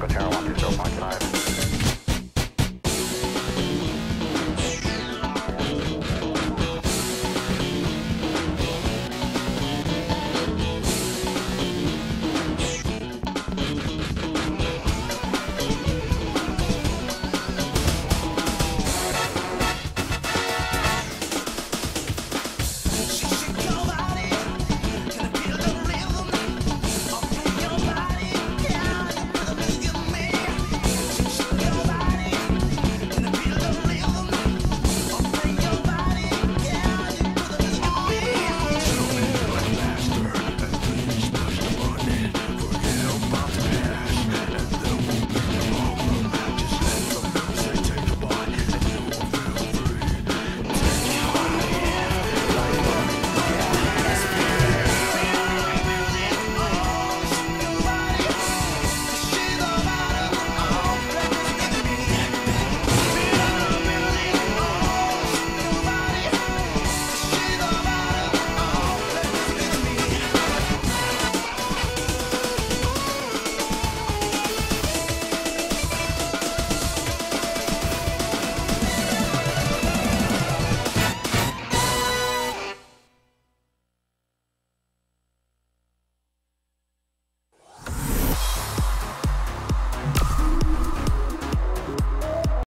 But heroin is so popular.